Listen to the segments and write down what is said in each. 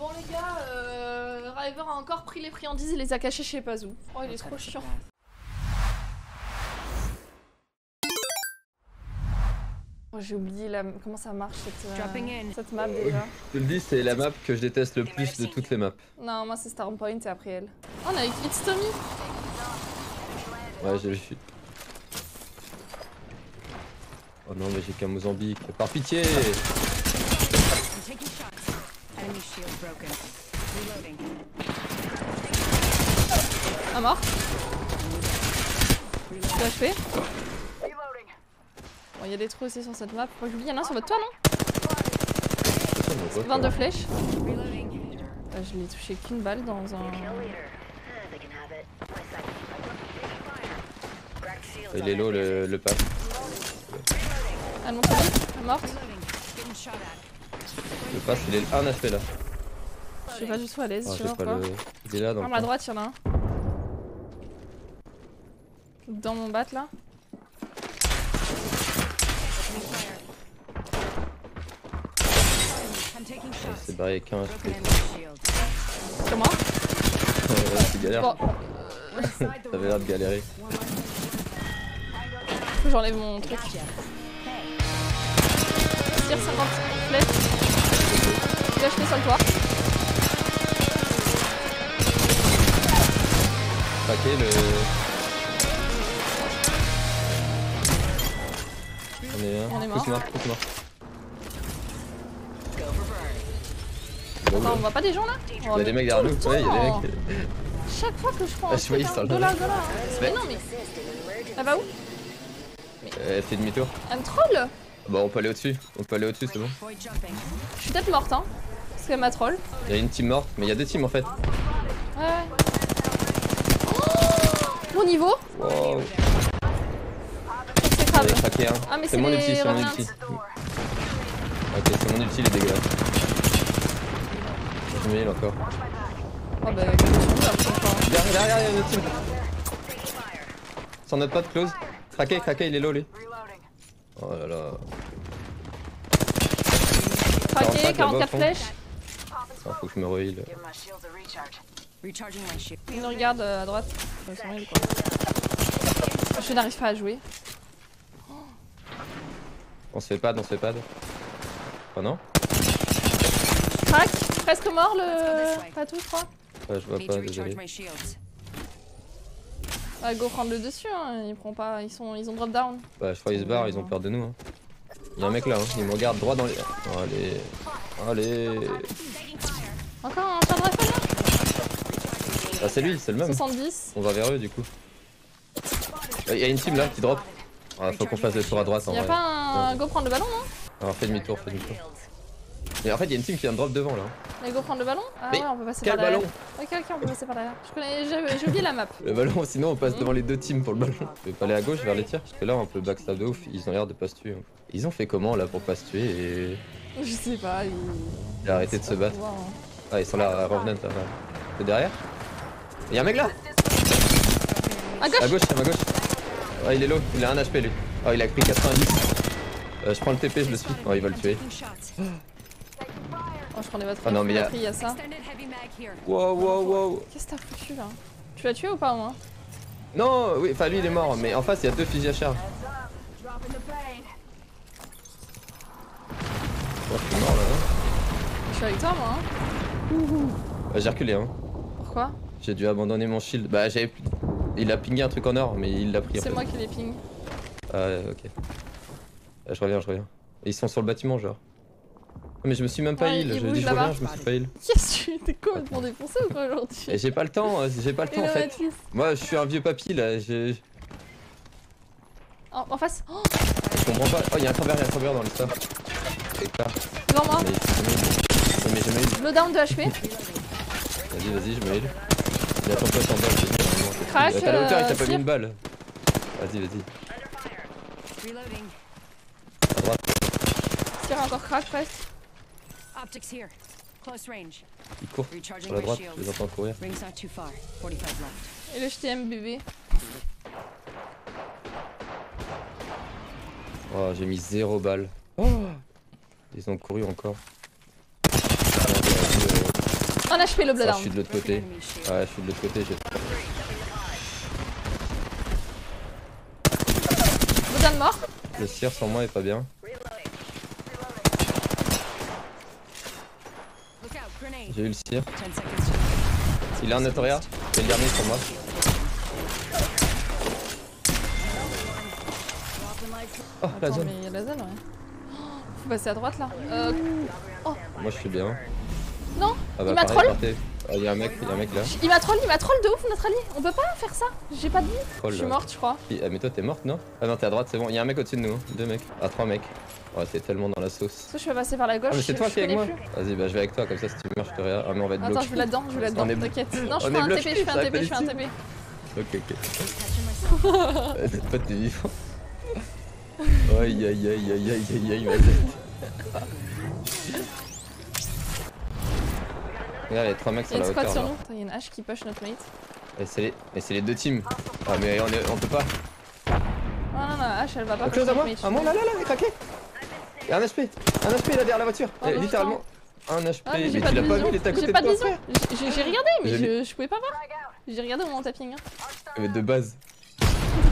Bon les gars, euh, River a encore pris les friandises et les a cachées chez Pazou. Oh il est trop chiant. Oh, J'ai oublié la... comment ça marche cette, euh, cette map déjà. Je te le dis, c'est la map que je déteste le plus de toutes les maps. Non, moi c'est Starpoint et après elle. Oh, on a It's Tommy Ouais, j'ai vu. Oh non, mais j'ai qu'un Mozambique. Par pitié. Enemy shield broken. Reloading. Un mort. Je HP. Bon, il y a des trous aussi sur cette map. Faut que j'oublie, il y en a un sur votre toit, non Putain, mais quoi, 22 ça flèches. Reloading. Euh, je l'ai touché qu'une balle dans un. Il est low le, le pack. Elle monte vite, elle est morte. Reloading. Getting shot at. Le pass, il est 1 HP là. Je suis pas du tout à l'aise, Ah, je sais pas. Il est là dans À le ma droite, il y en a un. Dans mon bat là. C'est barré avec 1 Broken HP. Comment c'est galère. T'avais l'air de galérer. J'enlève mon truc. Tire 50 flèches. Je vais acheter sur le toit. Craqué le. On est On est mort. Mort, mort. Bon, Attends, on bah, voit pas des gens là Il y a des mecs derrière nous. Ouais, il y a des mecs. Chaque fois que je prends Ah, je voyais ça, hein, là. Mais non, mais. Elle va où Euh, Elle fait demi-tour. Elle me troll Bon, on peut aller au-dessus. On peut aller au-dessus, c'est bon. Je suis peut-être morte, hein. M'a troll. Il y a une team morte, mais il y a deux teams en fait. Ouais. Oh Mon niveau Wow. C'est grave. craqué un. Ah, mais c'est mon ulti, c'est mon ulti. Ok, c'est mon ulti, il est dégueulasse. Encore. Oh bah. Derrière, derrière, il y a une team. Sans notre pote, close. Craqué, craqué, il est low, lui. Oh là là. Craqué, 45, 44 là-bas, flèches. Ah, faut que je me shield. Il nous regarde euh, à droite. Quoi. Je n'arrive pas à jouer. On se fait pad, on se fait pad. Oh non Crac Presque mort le. Pas tout, je crois. Ah, Je vois Need pas, to recharge désolé. my shields. Ah, go prendre le dessus, hein. Ils prennent pas. Ils, sont... ils ont drop down. Bah, je crois qu'ils se barrent, ils ont peur de nous. Hein. Il y a un mec là, hein. il me regarde droit dans les. Allez. Allez. Encore un là Ah, c'est lui, c'est le même. 70. On va vers eux du coup. Il y a une team là qui drop. Ah, faut qu'on fasse le tour à droite en Y'a pas un. Go prendre le ballon, non Alors fais demi-tour, fais demi-tour. Mais en fait, il y a une team qui vient de drop devant là. Mais go prendre le ballon Ah Mais ouais, on peut passer Quel par derrière. ballon Ok, ok, on peut passer par derrière. Je connais. J'ai oublié la map. Le ballon, sinon on passe devant les deux teams pour le ballon. Je vais pas aller à gauche vers les tirs Parce que là, on peut backstab de ouf. Ils ont l'air de pas se tuer. hein. Ils ont fait comment là pour pas se tuer et. Je sais pas. Ils... Et arrêter de se battre. Pouvoir, hein. Ah, ils sont là à Revenant là. C'est derrière Il y a un mec là À gauche À gauche, à ma gauche. Ah, il est low, il a un HP lui. Oh, il a pris 90. Euh, je prends le TP, je le suis. Oh, il va le tuer. Oh, je prenais votre Ah non, mais y a- il y a ça. Wow, wow, wow. Qu'est-ce que t'as foutu là? Tu l'as tué ou pas, moi? Non, oui, enfin lui il est mort, mais en face il y a deux fusils à charge. Oh, je suis mort là, Je suis avec toi, moi. Hein J'ai reculé, hein. Pourquoi? J'ai dû abandonner mon shield. Bah, j'avais. Il a pingé un truc en or, mais il l'a pris. en C'est moi qui les ping. Ah, ouais, ok. Ah, je reviens, je reviens. Et ils sont sur le bâtiment, genre. Ah, Mais je me suis même pas Ouais, heal. Je dis, je reviens, je me suis pas heal. Qu'est-ce que tu t'es complètement défoncé ou quoi aujourd'hui? J'ai pas le temps, euh, j'ai pas le temps en fait. Moi, je suis un vieux papy là, je En, en face Oh je comprends pas. Oh, il y a un travers, il y a un travers dans part. Devant moi Heal. De HP. Vas-y, vas-y, je me heal. Il a ton pote en bas. je. Crash, À ta hauteur, il euh, t'a pas mis tire. une balle. Vas-y, vas-y. À droite, Tire encore crack presque. Optics here. Close range. il court. Sur la droite, je les entends courir. Ring's not too far. 45 left. Et le HTM bébé. Oh, j'ai mis zéro balle. Oh Ils ont couru encore. Un HP le Ça, je Bloodhound. suis de l'autre côté. Ouais, je suis de l'autre côté. j'ai- Bloodhound mort. Le cire sans moi est pas bien. J'ai eu le cire. 10 seconds to Il a un Notoria. C'est le dernier sur moi. Oh, la zone. mais il y a la zone, ouais. Oh, Faut passer à droite là. Euh, Moi je suis bien. Non, Ah bah Il m'a troll. Ah, il y a un mec, il y a un mec là. il m'a troll, il m'a troll de ouf notre allié. On peut pas faire ça. J'ai pas de vie. Troll, Je suis morte, je crois. Ah mais toi t'es morte non Ah non t'es à droite c'est bon, il y a un mec au-dessus de nous, hein. deux mecs. Ah trois mecs. Ouais t'es tellement dans la sauce. Soit je vais passer par la gauche. Ah mais c'est toi qui es avec moi. Vas-y bah je vais avec toi comme ça si tu meurs je te rien. Ah mais on va être Attends, je vais là-dedans, je vais là-dedans, t'inquiète. Non, je fais un TP, je fais un TP, je fais un TP. Ok ok. Pas t'es vivant. Aïe aïe aïe aïe aïe aïe aïe Regarde les trois mecs Il y sur a la hauteur sur nous. Attends, Il y a une hache qui push notre mate. Et c'est les... Deux teams. Ah mais on, est... on peut pas. Non, non, la hache elle va pas push chose à moi. À moi là là là, il est craqué Il y a un HP Un HP là derrière la voiture Oh, Eh, non, Littéralement Un HP Ah, mais tu l'as pas vu, il était à côté J'ai de toi J'ai regardé, mais je, je pouvais pas voir. J'ai regardé au moment tapping. hein. Mais de base.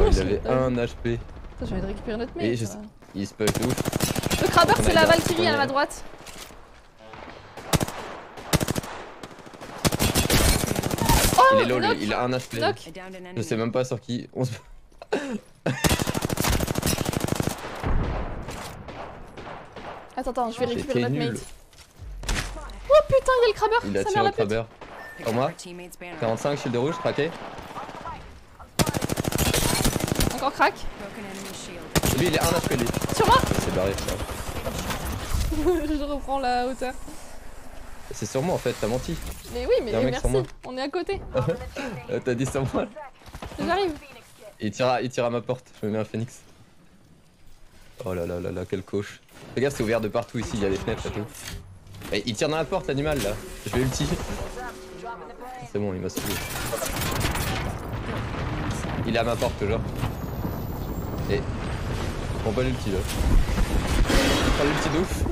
Oh, il avait un HP. J'ai envie de récupérer notre mate. Il se peut de ouf. Le crabber, On c'est la Valkyrie à ma droite. Il est low, knock. il a un HP. Knock. Je sais même pas sur qui. On se... Attends, attends, je vais récupérer notre nul. mate. Oh putain, il y a le crabber. Il a tiré pute. crabber. Up moi our teammate's banner. 45 shield rouge, craqué. Encore crack. Lui, il est un HP lui. Sur moi. Barré, ça. je reprends la hauteur. C'est sur moi en fait, t'as menti. Mais oui, mais merci. On est à côté. Euh, t'as dit sur moi. J'arrive. Il tire, à, il tire à ma porte, je me mets un phoenix. Oh là là là là, quelle coche. Gaffe, c'est ouvert de partout ici, il y a des fenêtres et tout. Et il tire dans la porte l'animal là. Je vais ulti. C'est bon, il m'a saoulé. Il est à ma porte toujours. Et. Je prends pas l'ulti là. Je prends l'ulti de ouf.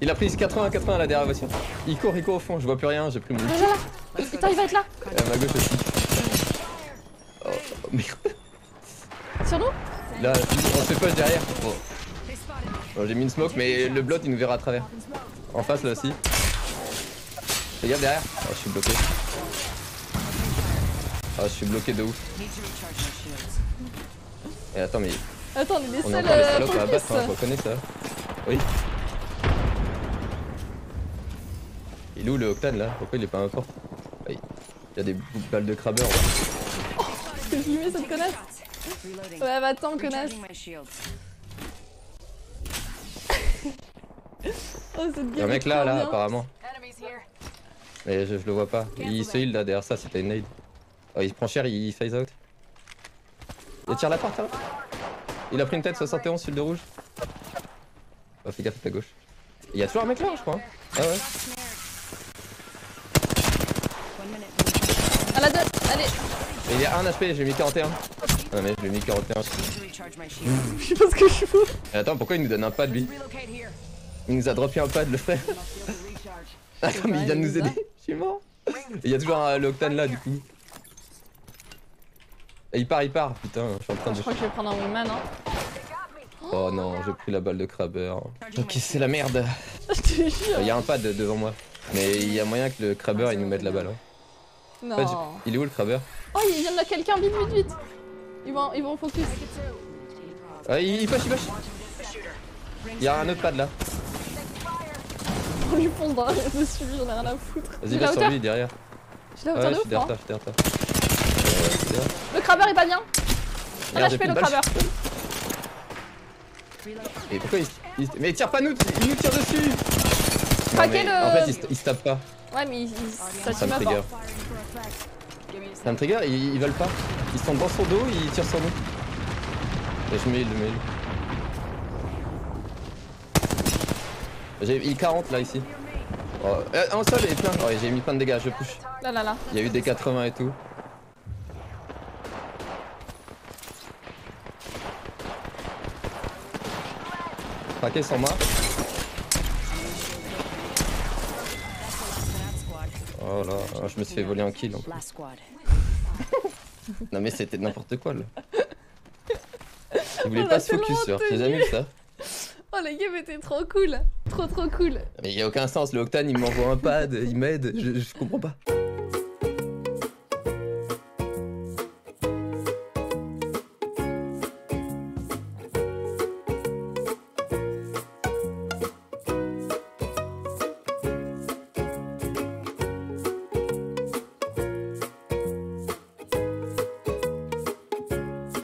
Il a pris 80-80 là derrière la voiture. Il court, il court au fond, je vois plus rien, j'ai pris mon. Là, là, là. Putain, il va être là. Et à ma gauche aussi. Oh, oh, merde. Sur nous Là, on se fait push derrière. Bon. Me. Bon, j'ai mis une smoke, mais le blot il nous verra à travers. En face là aussi. Fais gaffe derrière. Oh, je suis bloqué. Oh, je suis bloqué de ouf. Et attends, mais Attends, on est des on est encore les salopes à focus. abattre, hein, reconnais ça. Oui. Il est où le Octane là Pourquoi il est pas à ma porte Ah, Il y a des balles de crabber. ouais. Je lui mets cette connasse. Ouais, bah attends, connasse. Shields. Oh, cette game Il y a un mec là, là, bien. apparemment. Mais je, je le vois pas. Il se heal là derrière ça, c'était une nade. Oh, il se prend cher, il phase out. Il tire la porte là. Il a pris une tête 71 sur le de rouge. Oh, fais gaffe à ta gauche. Il y a toujours un mec là, je crois. Ah ouais. One minute. À la deux, allez. Mais il y a un HP, j'ai mis 41. Ah mais je lui ai mis 41. Need to recharge my shield. Je sais pas ce que je fous. Mais attends, pourquoi il nous donne un pad lui. Il nous a droppé un pad le frère. Attends, mais il vient de nous aider. Je suis mort. Il y a toujours un l'octane là du coup. Et il part, il part. Putain, je suis en train de. Je crois que je vais prendre un wingman, hein. Oh non, j'ai pris la balle de crabber. Ok, c'est la merde. Il y a un pad devant moi. Mais il y a moyen que le crabber il nous mette la balle. hein. Non. En fait, il est où le crabber? Oh, il vient de là quelqu'un, vite, vite, vite. Ils vont, ils vont focus. Ah, il, il push, il push. Il y a un autre pad là. On lui fonce dans la dessus, j'en ai rien à foutre. Vas-y, va sur lui derrière. Ouais, je suis derrière hein. toi, je suis derrière toi. Ouais, c'est bien. Le crabber est pas bien. Merde, j'ai HP le crabber. Et pourquoi il, il- Mais il tire pas nous, il nous tire dessus Non, Craquez mais le- En fait, il, il se tape pas. Ouais, mais il, il- ça me trigger. Ça me trigger, ils, ils veulent pas. Ils sont dans son dos, ils tirent sur nous. Et je mets le mail. J'ai il 40 là ici. Oh, euh, un sol et plein. J'ai mis plein de dégâts, je push. Là, là, là. Il y a eu des 80 et tout. Craqué sur moi. Oh là, je me suis fait voler un kill. en plus. Non mais c'était n'importe quoi là. Il voulait On pas se focus sur. J'ai jamais vu ça. Oh, les game étaient trop cool. Trop, trop cool. Mais il y a aucun sens. Le Octane il m'envoie un pad, il m'aide. Je, je comprends pas.